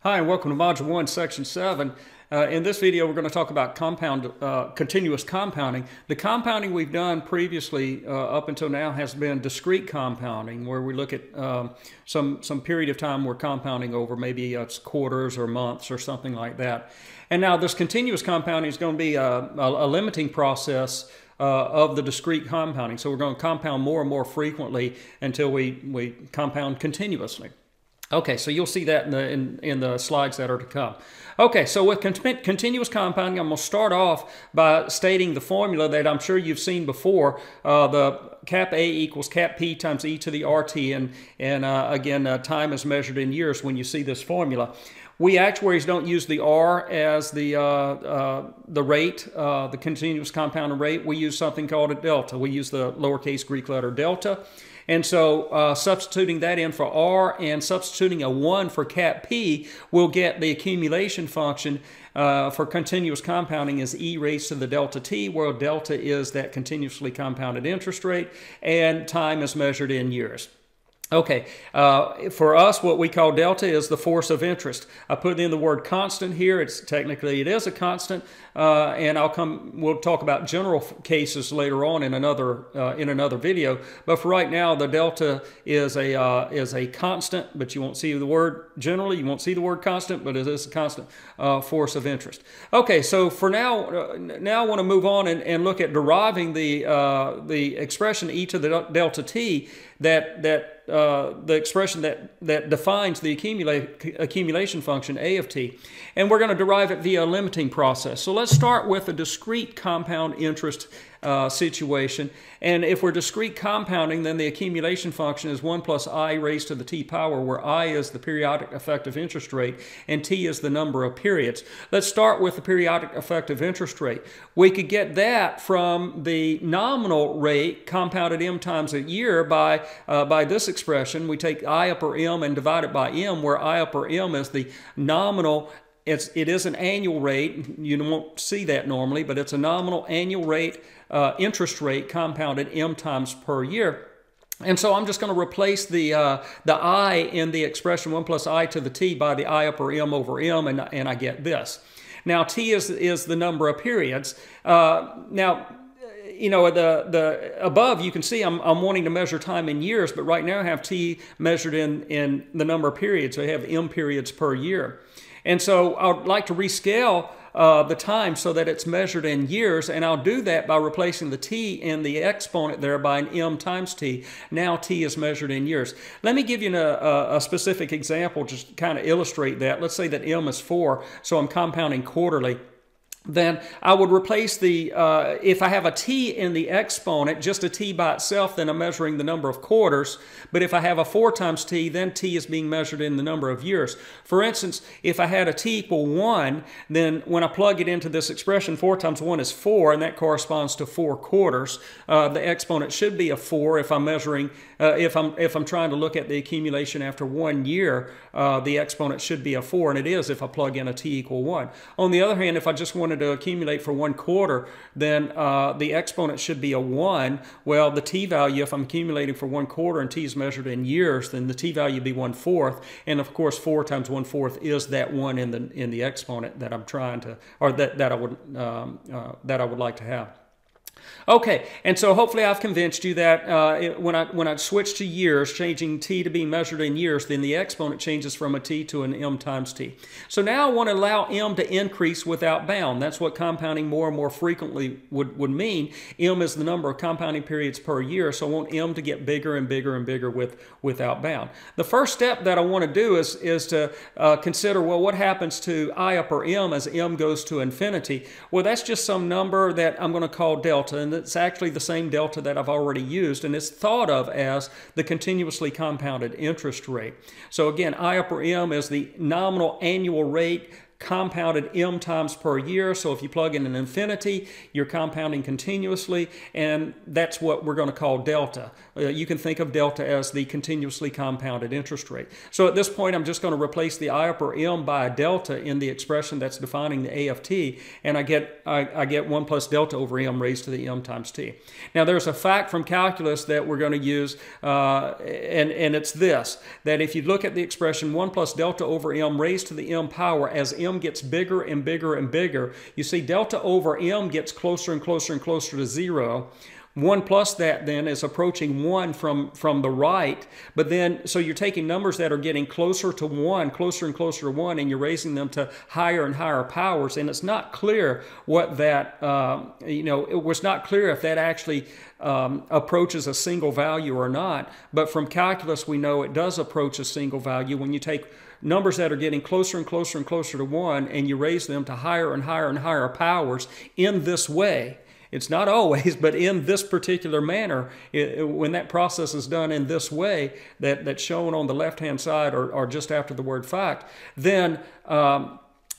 Hi, and welcome to Module 1, Section 7. Uh, in this video, we're going to talk about compound, uh, continuous compounding. The compounding we've done previously uh, up until now has been discrete compounding, where we look at um, some, some period of time we're compounding over, maybe it's quarters or months or something like that. And now this continuous compounding is going to be a, a, a limiting process uh, of the discrete compounding. So we're going to compound more and more frequently until we, we compound continuously. Okay, so you'll see that in the, in, in the slides that are to come. Okay, so with con continuous compounding, I'm going to start off by stating the formula that I'm sure you've seen before. Uh, the cap A equals cap P times e to the RT, and, and uh, again, uh, time is measured in years when you see this formula. We actuaries don't use the R as the, uh, uh, the rate, uh, the continuous compounding rate. We use something called a delta. We use the lowercase Greek letter delta. And so uh, substituting that in for R and substituting a 1 for cap P, we'll get the accumulation function uh, for continuous compounding is e raised to the delta t, where delta is that continuously compounded interest rate, and time is measured in years. Okay, uh, for us, what we call delta is the force of interest. I put in the word constant here. It's technically it is a constant, uh, and I'll come. We'll talk about general cases later on in another uh, in another video. But for right now, the delta is a uh, is a constant, but you won't see the word generally. You won't see the word constant, but it is a constant uh, force of interest. Okay, so for now, uh, now I want to move on and, and look at deriving the the expression e to the delta t that that uh, the expression that, that defines the accumulation function, a of t. And we're going to derive it via a limiting process. So let's start with a discrete compound interest uh, situation. And if we're discrete compounding, then the accumulation function is 1 plus i raised to the t power, where i is the periodic effective interest rate and t is the number of periods. Let's start with the periodic effective interest rate. We could get that from the nominal rate compounded m times a year by, uh, by this expression. We take i upper m and divide it by m, where i upper m is the nominal it's, it is an annual rate. You won't see that normally, but it's a nominal annual rate, uh, interest rate compounded M times per year. And so I'm just going to replace the, uh, the I in the expression 1 plus I to the T by the I upper M over M, and, and I get this. Now, T is, is the number of periods. Uh, now, you know, the, the above you can see I'm, I'm wanting to measure time in years, but right now I have T measured in, in the number of periods. So I have M periods per year. And so I'd like to rescale uh, the time so that it's measured in years, and I'll do that by replacing the t in the exponent there by an m times t. Now t is measured in years. Let me give you a, a specific example just to kind of illustrate that. Let's say that m is 4, so I'm compounding quarterly then I would replace the, uh, if I have a t in the exponent, just a t by itself, then I'm measuring the number of quarters. But if I have a 4 times t, then t is being measured in the number of years. For instance, if I had a t equal 1, then when I plug it into this expression, 4 times 1 is 4, and that corresponds to 4 quarters. Uh, the exponent should be a 4 if I'm measuring, uh, if, I'm, if I'm trying to look at the accumulation after one year, uh, the exponent should be a 4, and it is if I plug in a t equal 1. On the other hand, if I just wanted wanted to accumulate for one quarter, then uh, the exponent should be a 1. Well, the t value, if I'm accumulating for one quarter and t is measured in years, then the t value would be 1 fourth. And of course, 4 times 1 fourth is that 1 in the, in the exponent that I'm trying to, or that, that, I would, um, uh, that I would like to have. Okay, and so hopefully I've convinced you that uh, when I when I switch to years, changing t to be measured in years, then the exponent changes from a t to an m times t. So now I want to allow m to increase without bound. That's what compounding more and more frequently would, would mean. m is the number of compounding periods per year, so I want m to get bigger and bigger and bigger with without bound. The first step that I want to do is, is to uh, consider, well, what happens to i upper m as m goes to infinity? Well, that's just some number that I'm going to call delta delta, and it's actually the same delta that I've already used, and it's thought of as the continuously compounded interest rate. So again, I upper M is the nominal annual rate compounded m times per year. So if you plug in an infinity, you're compounding continuously, and that's what we're going to call delta. Uh, you can think of delta as the continuously compounded interest rate. So at this point, I'm just going to replace the I upper m by a delta in the expression that's defining the A of t, and I get I, I get 1 plus delta over m raised to the m times t. Now there's a fact from calculus that we're going to use, uh, and, and it's this, that if you look at the expression 1 plus delta over m raised to the m power as m gets bigger and bigger and bigger, you see delta over m gets closer and closer and closer to zero. 1 plus that then is approaching 1 from, from the right. But then, so you're taking numbers that are getting closer to 1, closer and closer to 1, and you're raising them to higher and higher powers. And it's not clear what that, um, you know, it was not clear if that actually um, approaches a single value or not. But from calculus, we know it does approach a single value when you take numbers that are getting closer and closer and closer to 1 and you raise them to higher and higher and higher powers in this way. It's not always, but in this particular manner, it, when that process is done in this way, that, that's shown on the left-hand side or, or just after the word fact, then um,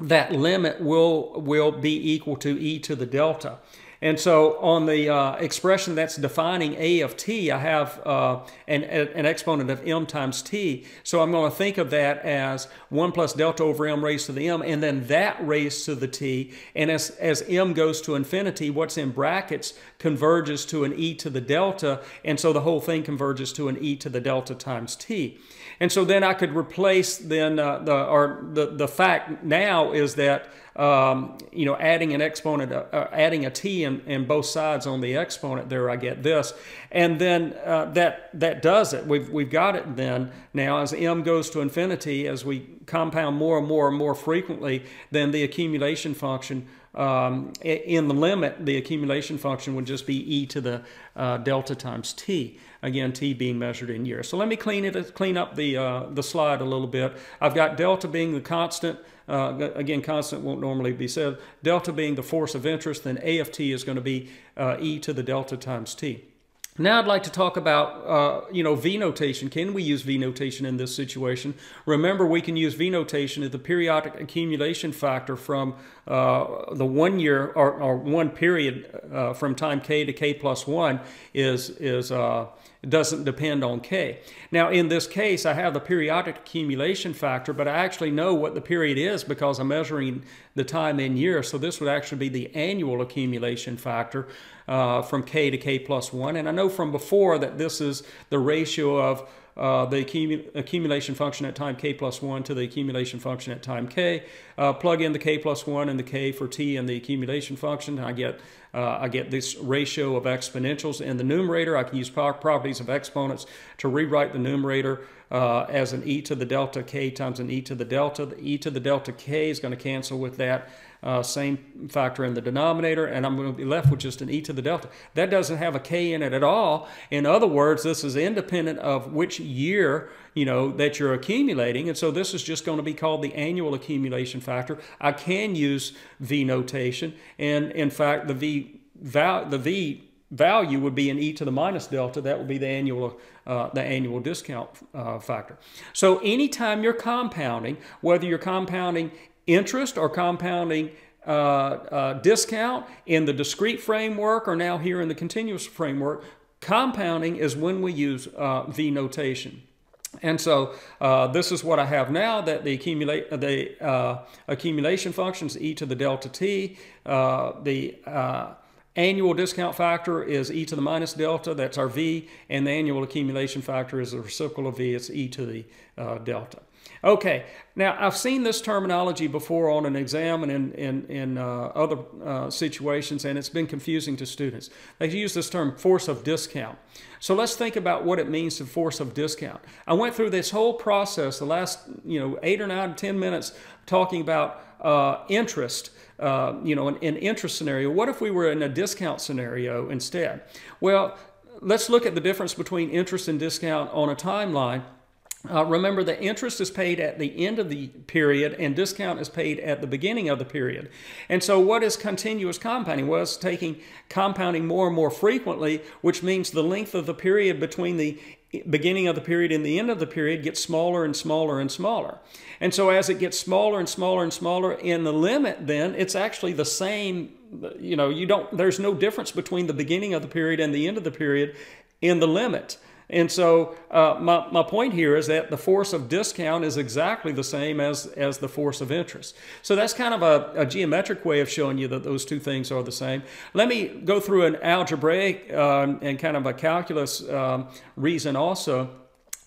that limit will, will be equal to e to the delta. And so on the uh, expression that's defining a of t, I have uh, an, an exponent of m times t. So I'm going to think of that as 1 plus delta over m raised to the m, and then that raised to the t. And as, as m goes to infinity, what's in brackets converges to an e to the delta, and so the whole thing converges to an e to the delta times t. And so then I could replace then uh, the or the the fact now is that um, you know adding an exponent, uh, uh, adding a t in, in both sides on the exponent there, I get this, and then uh, that that does it. We've we've got it then now as m goes to infinity as we compound more and more and more frequently, then the accumulation function um, in the limit, the accumulation function would just be e to the uh, delta times t. Again, t being measured in years. So let me clean it, clean up the uh, the slide a little bit. I've got delta being the constant. Uh, again, constant won't normally be said. Delta being the force of interest, then A of t is going to be uh, e to the delta times t. Now I'd like to talk about, uh, you know, V notation. Can we use V notation in this situation? Remember, we can use V notation as the periodic accumulation factor from uh, the one year or, or one period uh, from time k to k plus one is is uh, doesn't depend on k. Now in this case, I have the periodic accumulation factor, but I actually know what the period is because I'm measuring the time in years. So this would actually be the annual accumulation factor uh, from k to k plus 1. And I know from before that this is the ratio of uh, the accumulation function at time k plus 1 to the accumulation function at time k. Uh, plug in the k plus 1 and the k for t and the accumulation function. I get, uh, I get this ratio of exponentials. In the numerator, I can use properties of exponents to rewrite the numerator uh, as an e to the delta k times an e to the delta. The e to the delta k is going to cancel with that uh, same factor in the denominator, and I'm going to be left with just an e to the delta. That doesn't have a k in it at all. In other words, this is independent of which year you know that you're accumulating, and so this is just going to be called the annual accumulation factor. I can use v notation, and in fact, the v val the v value would be an e to the minus delta. That would be the annual uh, the annual discount uh, factor. So anytime you're compounding, whether you're compounding interest or compounding uh, uh, discount in the discrete framework or now here in the continuous framework, compounding is when we use uh, V notation. And so uh, this is what I have now that the, accumulate, the uh, accumulation functions e to the delta t. Uh, the annual discount factor is e to the minus delta, that's our v, and the annual accumulation factor is the reciprocal of v, it's e to the delta. Okay, now I've seen this terminology before on an exam and in, in, in uh, other uh, situations, and it's been confusing to students. They use this term force of discount. So let's think about what it means to force of discount. I went through this whole process, the last you know eight or nine, ten minutes, talking about uh, interest. Uh, you know, an, an interest scenario. What if we were in a discount scenario instead? Well, let's look at the difference between interest and discount on a timeline. Uh, remember, the interest is paid at the end of the period and discount is paid at the beginning of the period. And so, what is continuous compounding? Well, it's taking compounding more and more frequently, which means the length of the period between the beginning of the period and the end of the period gets smaller and smaller and smaller. And so as it gets smaller and smaller and smaller in the limit, then it's actually the same, you know, you don't, there's no difference between the beginning of the period and the end of the period in the limit. And so uh, my, my point here is that the force of discount is exactly the same as, as the force of interest. So that's kind of a, a geometric way of showing you that those two things are the same. Let me go through an algebraic um, and kind of a calculus um, reason also.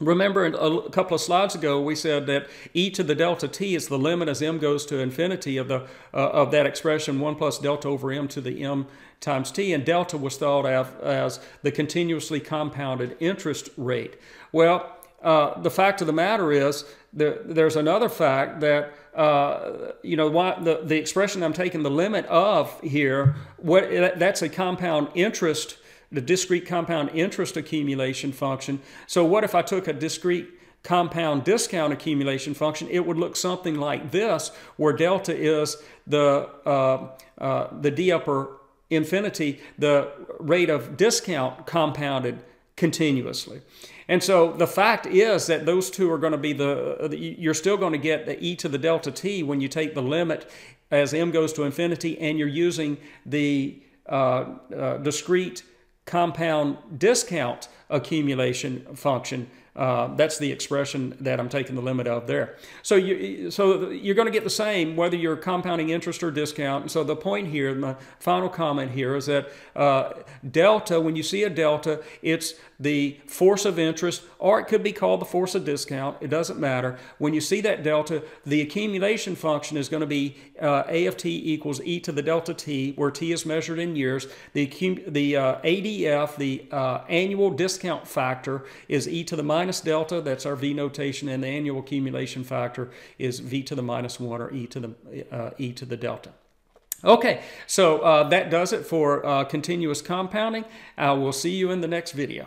Remember a couple of slides ago we said that e to the delta t is the limit as m goes to infinity of the uh, of that expression 1 plus delta over m to the m times t and delta was thought of as the continuously compounded interest rate. Well, uh, the fact of the matter is there, there's another fact that uh, you know why the, the expression I'm taking the limit of here what that's a compound interest the discrete compound interest accumulation function. So what if I took a discrete compound discount accumulation function, it would look something like this, where delta is the, uh, uh, the d upper infinity, the rate of discount compounded continuously. And so the fact is that those two are going to be the, you're still going to get the e to the delta t when you take the limit as m goes to infinity and you're using the uh, uh, discrete compound discount accumulation function. Uh, that's the expression that I'm taking the limit of there. So, you, so you're going to get the same whether you're compounding interest or discount. And so the point here, my final comment here is that uh, delta, when you see a delta, it's the force of interest, or it could be called the force of discount. It doesn't matter. When you see that delta, the accumulation function is going to be uh, A of t equals e to the delta t, where t is measured in years. The, the uh, ADF, the uh, annual discount factor, is e to the minus delta. That's our V notation, and the annual accumulation factor is v to the minus 1, or e to the, uh, e to the delta. Okay, so uh, that does it for uh, continuous compounding. I will see you in the next video.